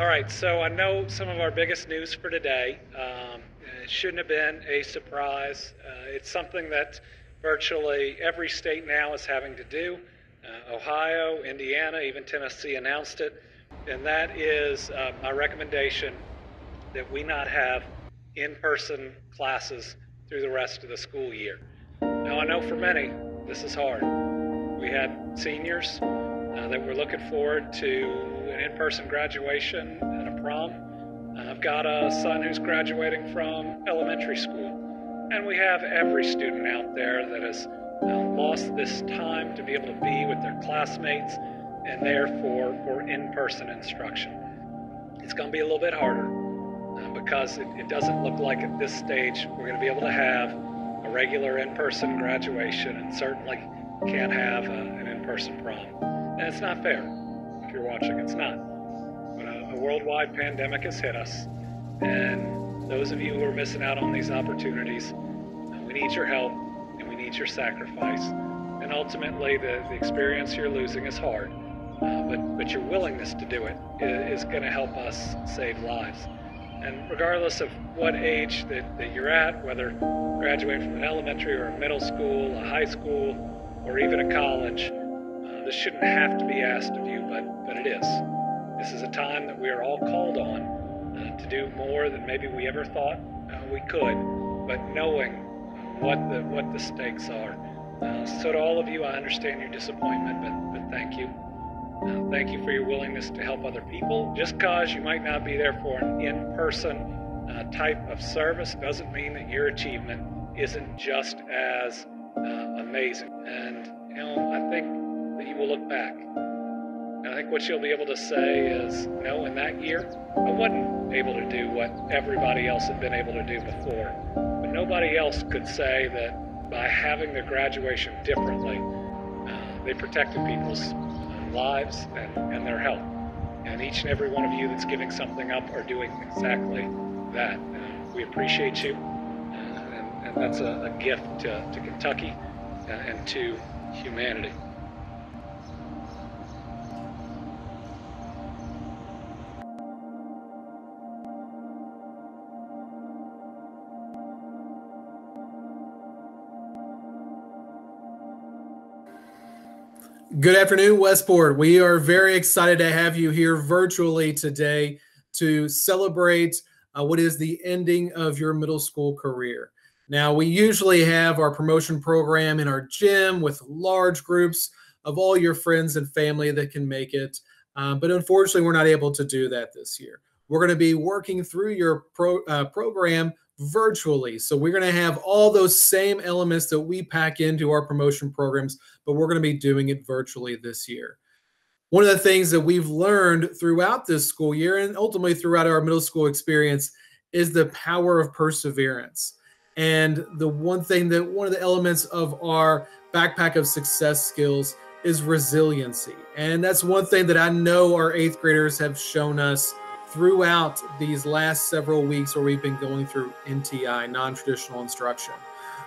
All right, so I know some of our biggest news for today. Um, it shouldn't have been a surprise. Uh, it's something that virtually every state now is having to do. Uh, Ohio, Indiana, even Tennessee announced it. And that is uh, my recommendation that we not have in person classes through the rest of the school year. Now, I know for many, this is hard. We had seniors uh, that were looking forward to an in person graduation and a prom. Uh, I've got a son who's graduating from elementary school. And we have every student out there that has uh, lost this time to be able to be with their classmates and therefore for in person instruction. It's going to be a little bit harder uh, because it, it doesn't look like at this stage we're going to be able to have a regular in person graduation and certainly can't have a, an in person prom. And it's not fair if you're watching, it's not. But a, a worldwide pandemic has hit us, and those of you who are missing out on these opportunities, uh, we need your help and we need your sacrifice. And ultimately, the, the experience you're losing is hard, uh, but, but your willingness to do it is, is going to help us save lives. And regardless of what age that, that you're at, whether graduating from an elementary or a middle school, a high school, or even a college, uh, this shouldn't have to be asked of you, but, but it is. This is a time that we are all called on uh, to do more than maybe we ever thought uh, we could, but knowing what the, what the stakes are. Uh, so to all of you, I understand your disappointment, but, but thank you. Uh, thank you for your willingness to help other people. Just because you might not be there for an in person uh, type of service doesn't mean that your achievement isn't just as uh, amazing. And, you know, I think that you will look back. And I think what you'll be able to say is, no, in that year, I wasn't able to do what everybody else had been able to do before. But nobody else could say that by having their graduation differently, uh, they protected people's lives and, and their health. And each and every one of you that's giving something up are doing exactly that. Uh, we appreciate you, uh, and, and, that's a, a gift to, to Kentucky uh, and to humanity. Good afternoon, Westport. We are very excited to have you here virtually today to celebrate uh, what is the ending of your middle school career. Now, we usually have our promotion program in our gym with large groups of all your friends and family that can make it. Um, but unfortunately, we're not able to do that this year. We're going to be working through your pro, uh, program virtually. So we're going to have all those same elements that we pack into our promotion programs, but we're going to be doing it virtually this year. One of the things that we've learned throughout this school year and ultimately throughout our middle school experience is the power of perseverance. And the one thing that one of the elements of our backpack of success skills is resiliency. And that's one thing that I know our eighth graders have shown us throughout these last several weeks where we've been going through NTI, non traditional instruction.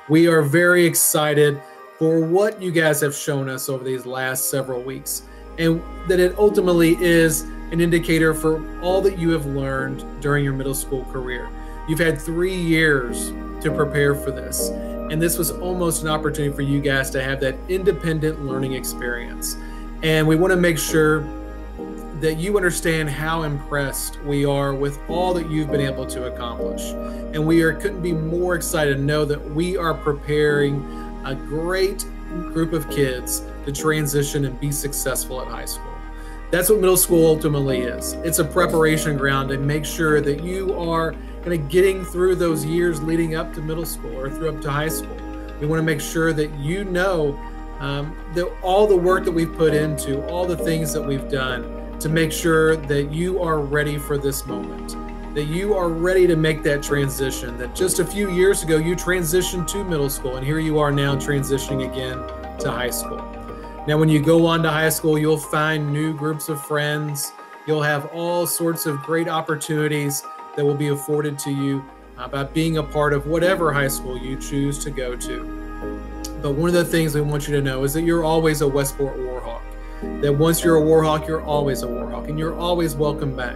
We are very excited for what you guys have shown us over these last several weeks, and that it ultimately is an indicator for all that you have learned during your middle school career. You've had three years to prepare for this, and this was almost an opportunity for you guys to have that independent learning experience. And we want to make sure that you understand how impressed we are with all that you've been able to accomplish. And we are couldn't be more excited to know that we are preparing a great group of kids to transition and be successful at high school. That's what middle school ultimately is. It's a preparation ground to make sure that you are kind of getting through those years leading up to middle school or through up to high school. We want to make sure that you know um, that all the work that we've put into, all the things that we've done, to make sure that you are ready for this moment, that you are ready to make that transition. That just a few years ago, you transitioned to middle school, and here you are now transitioning again to high school. Now, when you go on to high school, you'll find new groups of friends. You'll have all sorts of great opportunities that will be afforded to you uh, about being a part of whatever high school you choose to go to. But one of the things we want you to know is that you're always a Westport Warhawk that once you're a Warhawk, you're always a Warhawk and you're always welcome back.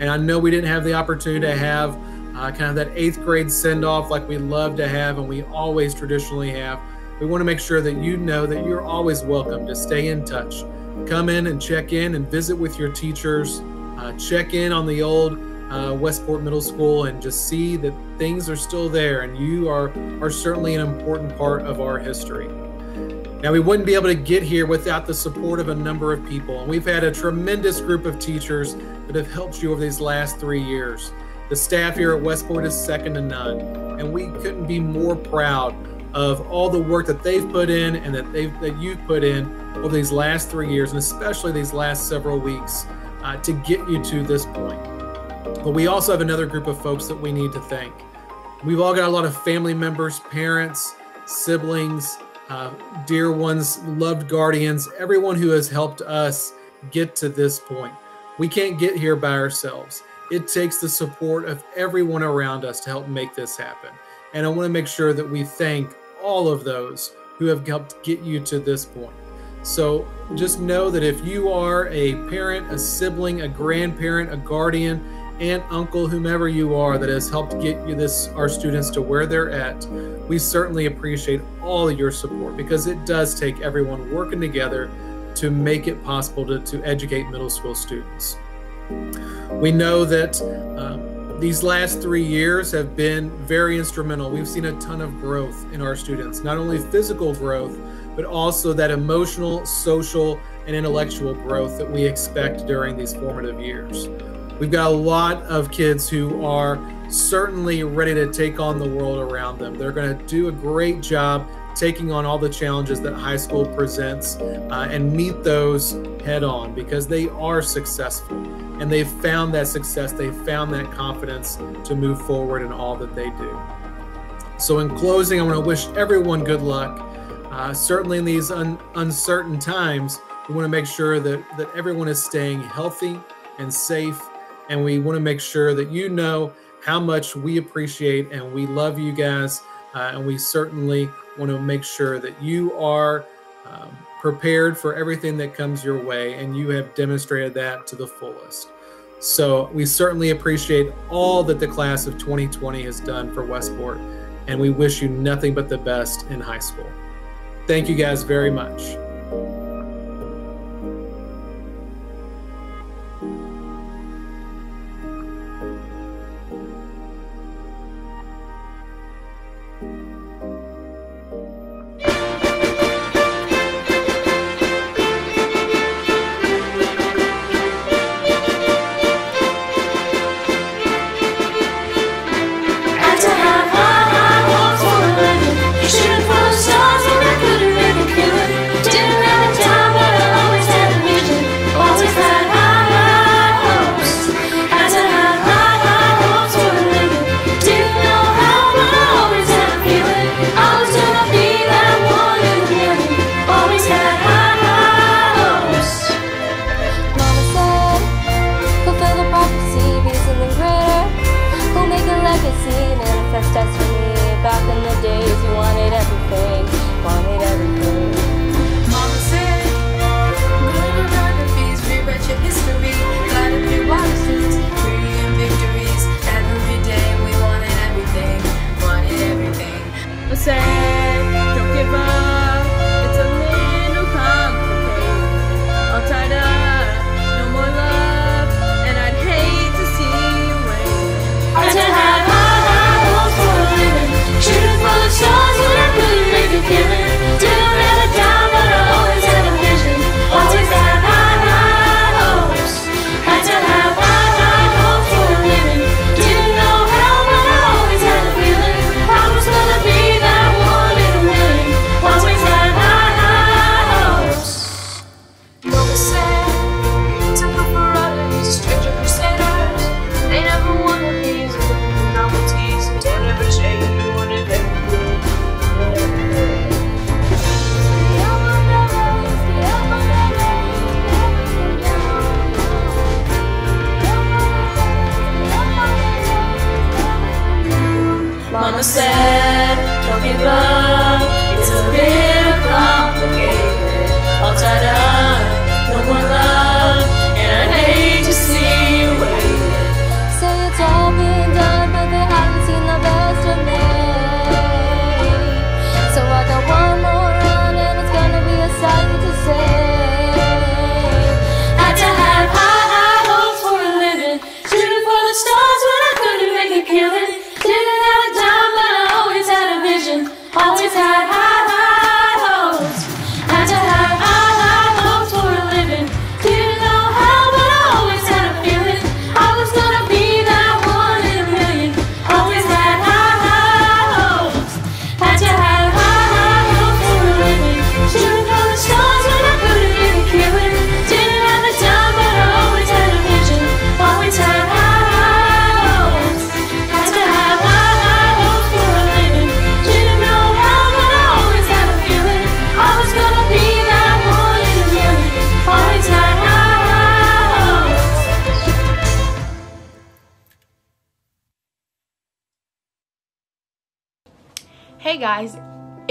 And I know we didn't have the opportunity to have uh, kind of that eighth grade send off like we love to have and we always traditionally have. We want to make sure that you know that you're always welcome to stay in touch. Come in and check in and visit with your teachers. Uh, check in on the old uh, Westport Middle School and just see that things are still there and you are, are certainly an important part of our history. Now, we wouldn't be able to get here without the support of a number of people. And we've had a tremendous group of teachers that have helped you over these last three years. The staff here at Westport is second to none. And we couldn't be more proud of all the work that they've put in and that they've that you've put in over these last three years and especially these last several weeks uh, to get you to this point. But we also have another group of folks that we need to thank. We've all got a lot of family members, parents, siblings, uh, dear ones, loved guardians, everyone who has helped us get to this point. We can't get here by ourselves. It takes the support of everyone around us to help make this happen. And I want to make sure that we thank all of those who have helped get you to this point. So just know that if you are a parent, a sibling, a grandparent, a guardian, aunt, uncle, whomever you are that has helped get you this our students to where they're at, we certainly appreciate all your support because it does take everyone working together to make it possible to, to educate middle school students. We know that um, these last three years have been very instrumental. We've seen a ton of growth in our students, not only physical growth, but also that emotional, social, and intellectual growth that we expect during these formative years. We've got a lot of kids who are certainly ready to take on the world around them. They're going to do a great job taking on all the challenges that high school presents uh, and meet those head on because they are successful and they've found that success, they've found that confidence to move forward in all that they do. So, in closing, I want to wish everyone good luck. Uh, certainly, in these un- uncertain times, we want to make sure that, that everyone is staying healthy and safe and we want to make sure that you know how much we appreciate and we love you guys. Uh, and we certainly want to make sure that you are um, prepared for everything that comes your way, and you have demonstrated that to the fullest. So we certainly appreciate all that the class of 2020 has done for Westport, and we wish you nothing but the best in high school. Thank you guys very much.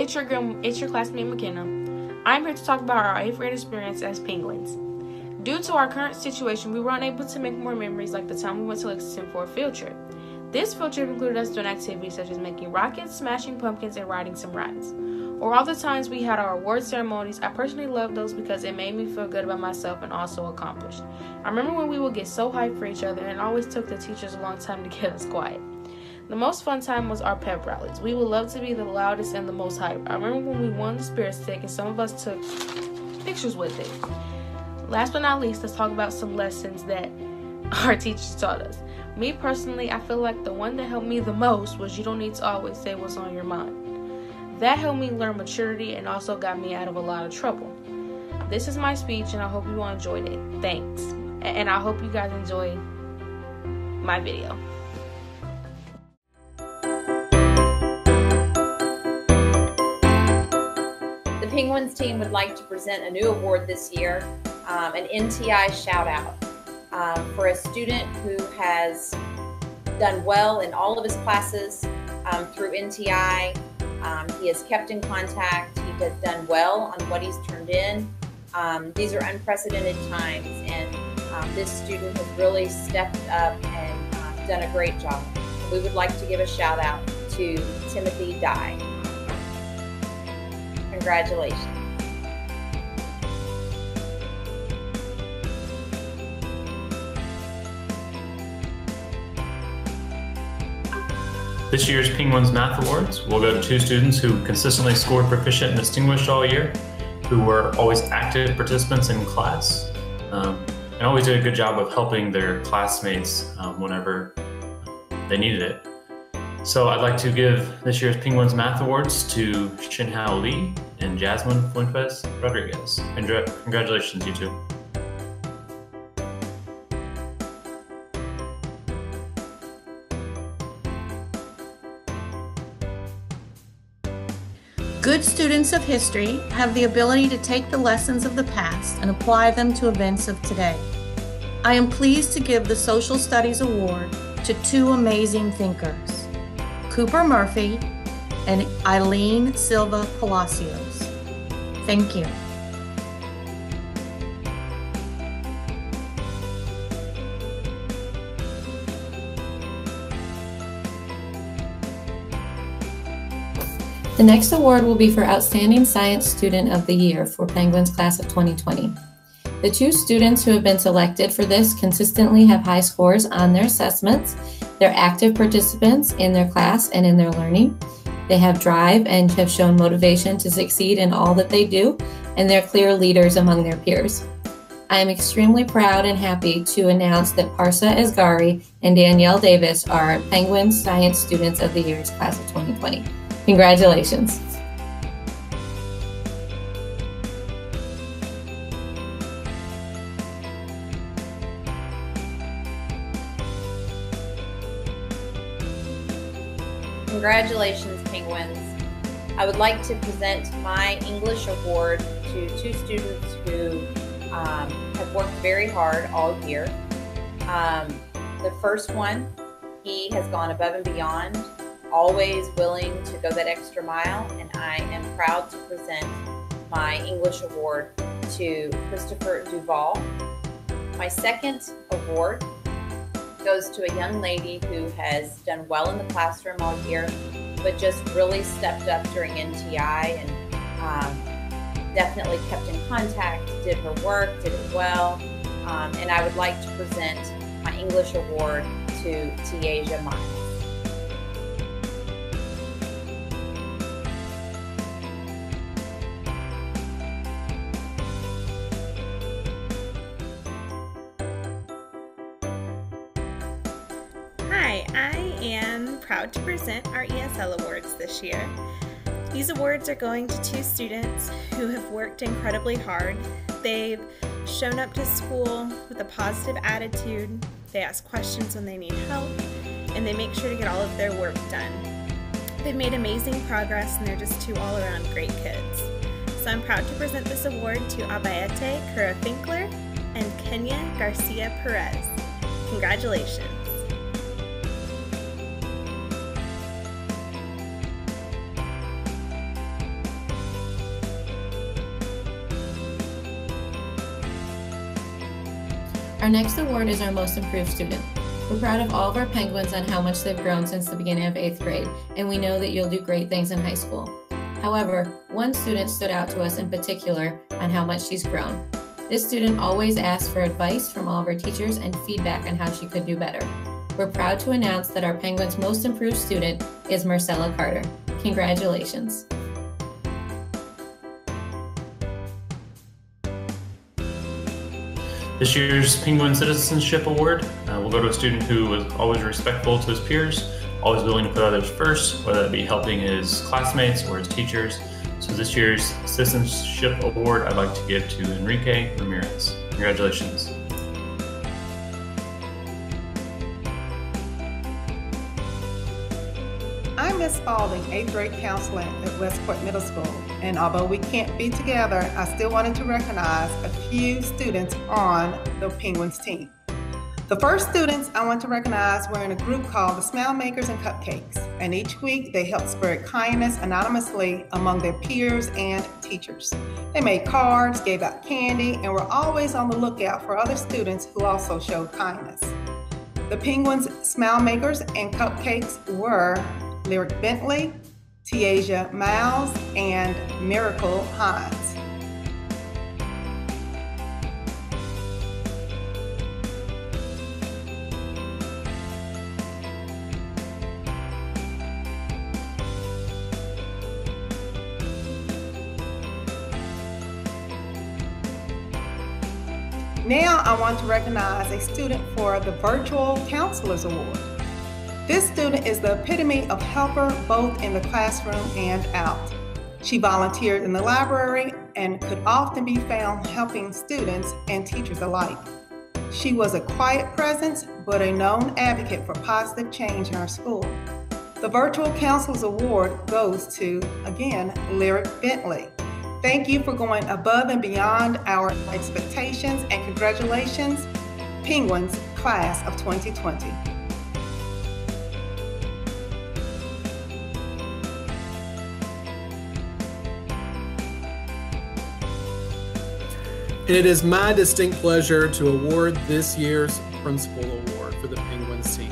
It's your girl, it's your classmate McKenna. I'm here to talk about our eighth grade experience as penguins. Due to our current situation, we were unable to make more memories like the time we went to Lexington for a field trip. This field trip included us doing activities such as making rockets, smashing pumpkins, and riding some rides. Or all the times we had our award ceremonies, I personally loved those because it made me feel good about myself and also accomplished. I remember when we would get so hyped for each other and always took the teachers a long time to get us quiet. The most fun time was our pep rallies. We would love to be the loudest and the most hype. I remember when we won the spirit stick and some of us took pictures with it. Last but not least, let's talk about some lessons that our teachers taught us. Me personally, I feel like the one that helped me the most was you don't need to always say what's on your mind. That helped me learn maturity and also got me out of a lot of trouble. This is my speech and I hope you all enjoyed it. Thanks. And I hope you guys enjoy my video. Penguins team would like to present a new award this year, um, an NTI shout out um, for a student who has done well in all of his classes um, through NTI. Um, he has kept in contact, he has done well on what he's turned in. Um, these are unprecedented times, and um, this student has really stepped up and uh, done a great job. We would like to give a shout out to Timothy Dye. Congratulations. This year's Penguins Math Awards will go to two students who consistently scored proficient and distinguished all year, who were always active participants in class, um, and always did a good job of helping their classmates um, whenever they needed it. So I'd like to give this year's Penguins Math Awards to Shinhao Lee and Jasmine Fuentes Rodriguez. Congra- Congratulations, you two. Good students of history have the ability to take the lessons of the past and apply them to events of today. I am pleased to give the Social Studies Award to two amazing thinkers, Cooper Murphy and Eileen Silva Palacios. Thank you. The next award will be for Outstanding Science Student of the Year for Penguins Class of 2020. The two students who have been selected for this consistently have high scores on their assessments. They're active participants in their class and in their learning. They have drive and have shown motivation to succeed in all that they do, and they're clear leaders among their peers. I am extremely proud and happy to announce that Parsa Asghari and Danielle Davis are Penguin Science Students of the Year's Class of 2020. Congratulations. Congratulations. I would like to present my English award to two students who um, have worked very hard all year. Um, the first one, he has gone above and beyond, always willing to go that extra mile, and I am proud to present my English award to Christopher Duval. My second award goes to a young lady who has done well in the classroom all year, but just really stepped up during NTI and um, definitely kept in contact, did her work, did it well. Um, and I would like to present my English award to Te'Azia Miles. This year. These awards are going to two students who have worked incredibly hard. They've shown up to school with a positive attitude, they ask questions when they need help, and they make sure to get all of their work done. They've made amazing progress and they're just two all around great kids. So I'm proud to present this award to Abayete Kura Finkler and Kenya Garcia Perez. Congratulations. Our next award is our Most Improved Student. We're proud of all of our Penguins and how much they've grown since the beginning of eighth grade, and we know that you'll do great things in high school. However, one student stood out to us in particular on how much she's grown. This student always asks for advice from all of our teachers and feedback on how she could do better. We're proud to announce that our Penguins Most Improved Student is Marcella Carter. Congratulations. This year's Penguin Citizenship Award uh, will go to a student who was always respectful to his peers, always willing to put others first, whether that be helping his classmates or his teachers. So this year's Citizenship Award I'd like to give to Enrique Ramirez. Congratulations. Miss Spalding, 8th grade counselor at Westport Middle School. And although we can't be together, I still wanted to recognize a few students on the Penguins team. The first students I want to recognize were in a group called the Smile Makers and Cupcakes. And each week they helped spread kindness anonymously among their peers and teachers. They made cards, gave out candy, and were always on the lookout for other students who also showed kindness. The Penguins Smile Makers and Cupcakes were Lyric Bentley, Te'Azia Miles, and Miracle Hines. Now I want to recognize a student for the Virtual Counselors Award. This student is the epitome of helper both in the classroom and out. She volunteered in the library and could often be found helping students and teachers alike. She was a quiet presence, but a known advocate for positive change in our school. The Virtual Council's Award goes to, again, Lyric Bentley. Thank you for going above and beyond our expectations and congratulations, Penguins Class of 2020. It is my distinct pleasure to award this year's Principal Award for the Penguins team.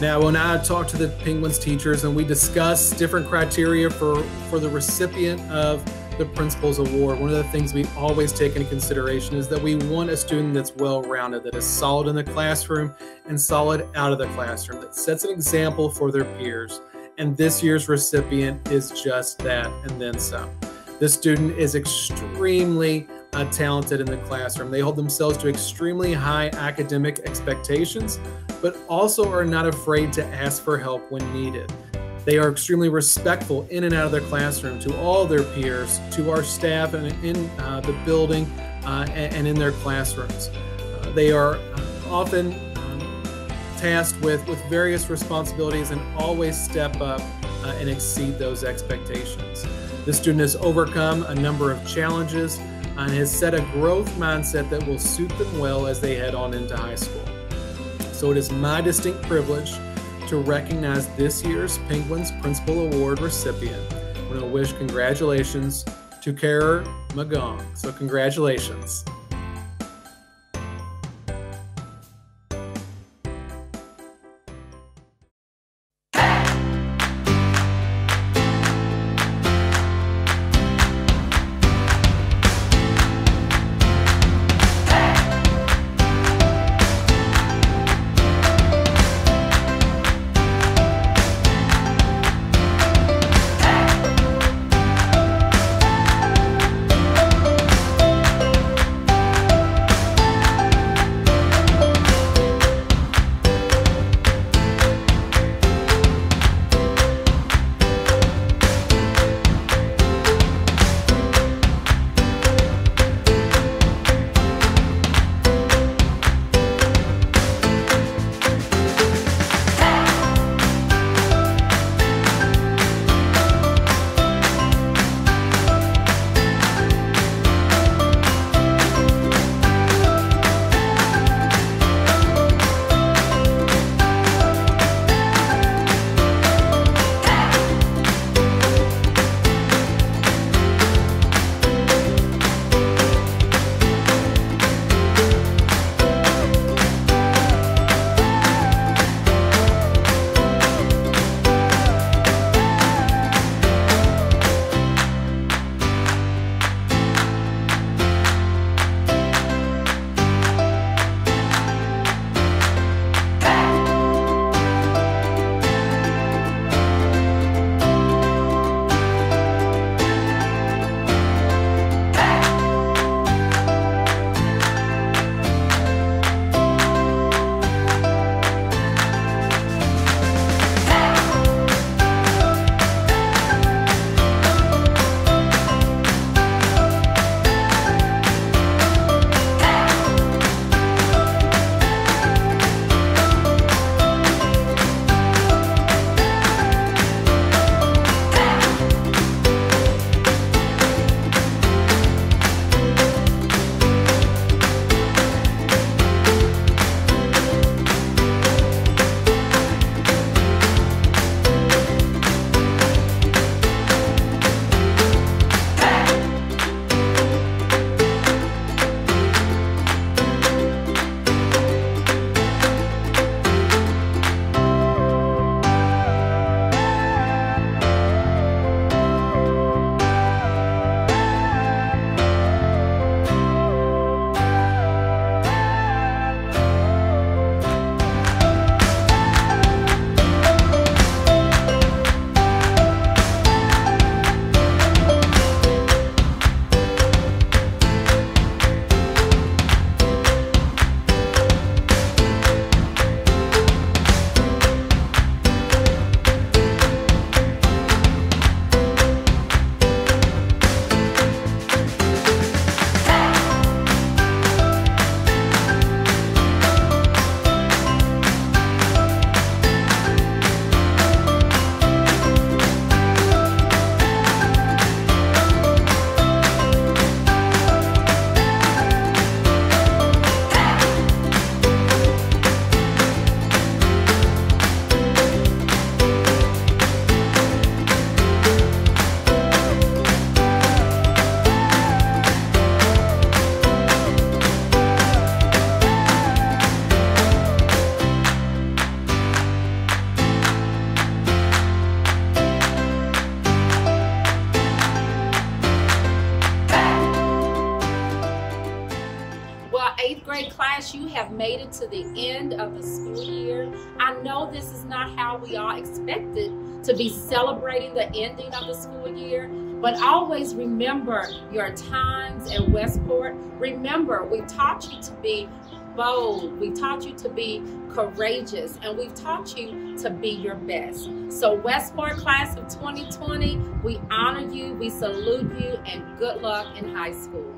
Now, when I talk to the Penguins teachers and we discuss different criteria for, for the recipient of the Principal's Award, one of the things we always take into consideration is that we want a student that's well rounded, that is solid in the classroom and solid out of the classroom, that sets an example for their peers. And this year's recipient is just that and then some. This student is extremely uh, talented in the classroom. They hold themselves to extremely high academic expectations, but also are not afraid to ask for help when needed. They are extremely respectful in and out of their classroom to all their peers, to our staff, and in uh, the building uh, and, in their classrooms. Uh, they are uh, often um, tasked with, with various responsibilities and always step up uh, and exceed those expectations. This student has overcome a number of challenges and has set a growth mindset that will suit them well as they head on into high school. So it is my distinct privilege to recognize this year's Penguins Principal Award recipient. I want to wish congratulations to Kara Magong. So congratulations. Celebrating the ending of the school year, but always remember your times at Westport. Remember, we taught you to be bold. We taught you to be courageous and we've taught you to be your best. So Westport class of 2020, we honor you, we salute you, and good luck in high school.